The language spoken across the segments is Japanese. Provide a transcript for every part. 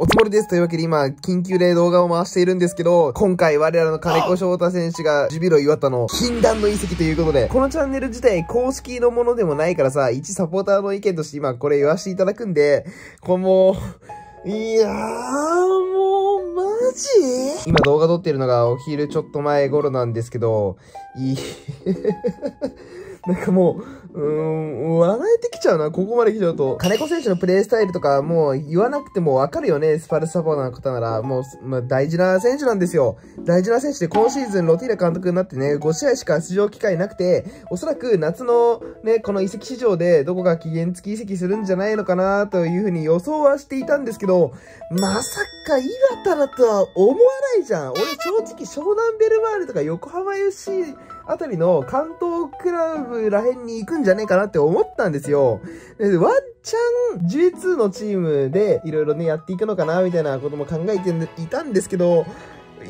おつもりです。というわけで今、緊急で動画を回しているんですけど、今回我らの金子翔太選手が、ジュビロ岩田の禁断の遺跡ということで、このチャンネル自体公式のものでもないからさ、一サポーターの意見として今これ言わせていただくんで、これもう、いやー、もう、マジ？今動画撮ってるのがお昼ちょっと前頃なんですけど、いいなんかもう、うーん、笑えてきちゃうな、ここまで来ちゃうと。金子選手のプレイスタイルとか、もう言わなくてもわかるよね、スパルサポーターの方なら。もう、まあ、大事な選手なんですよ。大事な選手で、今シーズンロティーラ監督になってね、5試合しか出場機会なくて、おそらく夏のね、この移籍市場で、どこか期限付き移籍するんじゃないのかな、というふうに予想はしていたんですけど、まさか岩田だとは思わないじゃん。俺正直湘南ベルマーレとか横浜 FC あたりの関東クラブら辺に行くんじゃねえかなって思ったんですよ。でワンチャン J2 のチームでいろいろね、やっていくのかなみたいなことも考えていたんですけど、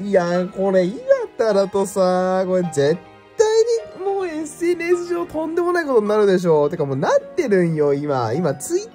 いや、これ、岩田だとさ、これ絶対にもう SNS 上とんでもないことになるでしょう。てかもうなってるんよ、今。今、ツイッ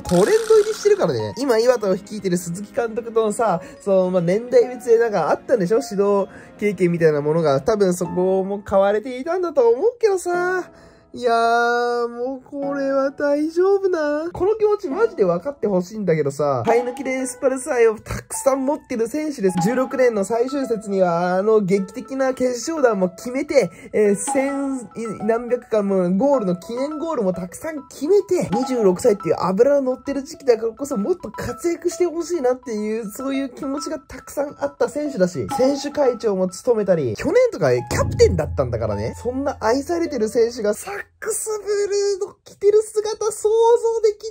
もトレンド入りしてるからね。今、岩田を率いてる鈴木監督とのさ、その、まあ、年代別でなんかあったんでしょ？指導経験みたいなものが。多分そこも買われていたんだと思うけどさ。いやー、もうこれは大丈夫な。この気持ちマジで分かってほしいんだけどさ、生え抜きでエスパルサイをたくさん持ってる選手です。16年の最終節には、あの劇的な決勝弾も決めて、えー、千何百かもゴールの記念ゴールもたくさん決めて、26歳っていう油の乗ってる時期だからこそもっと活躍してほしいなっていう、そういう気持ちがたくさんあった選手だし、選手会長も務めたり、去年とかキャプテンだったんだからね、そんな愛されてる選手がサックスブルーの着てる姿想像できね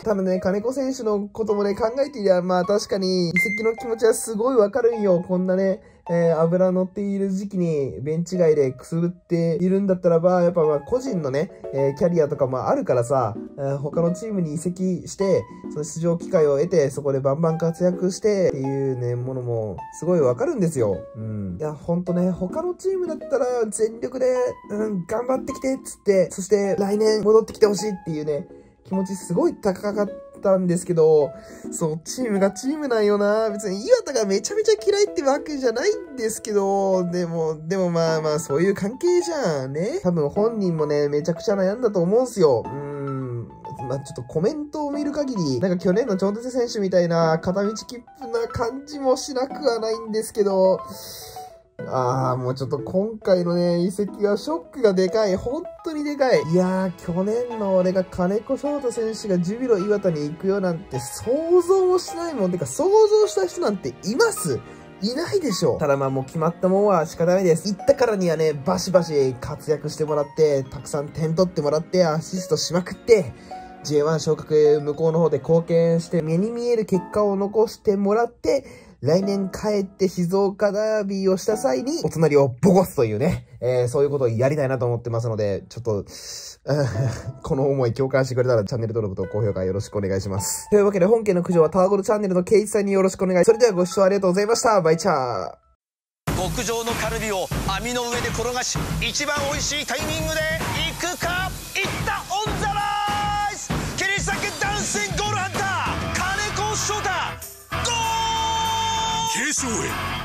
え。ただね、金子選手のこともね、考えていや、まあ確かに、移籍の気持ちはすごいわかるんよ。こんなね、えー、油乗っている時期にベンチ外でくすぶっているんだったらば、やっぱまあ個人のね、えー、キャリアとかもあるからさ、えー、他のチームに移籍して、その出場機会を得て、そこでバンバン活躍してっていうね、ものもすごいわかるんですよ。うん。いや、ほんとね、他のチームだったら全力で、うん、頑張ってきてっつって、そして来年戻ってきてほしいっていうね、気持ちすごい高かった。たんですけど、そう、チームがチームなんよな。別に岩田がめちゃめちゃ嫌いってわけじゃないんですけど、でも、でもまあまあ、そういう関係じゃんね。多分本人もね、めちゃくちゃ悩んだと思うんすよ。うん。まあ、ちょっとコメントを見る限り、なんか去年のチョンテセ選手みたいな片道切符な感じもしなくはないんですけど、ああ、もうちょっと今回のね、移籍はショックがでかい。本当にでかい。いやー、去年の俺が金子翔太選手がジュビロ岩田に行くよなんて想像もしないもん。てか想像した人なんていますいないでしょ。ただまあもう決まったもんは仕方ないです。行ったからにはね、バシバシ活躍してもらって、たくさん点取ってもらって、アシストしまくって、J1 昇格向こうの方で貢献して、目に見える結果を残してもらって、来年帰って静岡ダービーをした際に、お隣をボコすというね、えー、そういうことをやりたいなと思ってますので、ちょっと、この思い共感してくれたらチャンネル登録と高評価よろしくお願いします。というわけで本件の苦情はタワゴルチャンネルのケイチさんによろしくお願い。それではご視聴ありがとうございました。バイチャー。極上のカルビを網の上で転がし一番美味しいタイミングでいくか？ゴー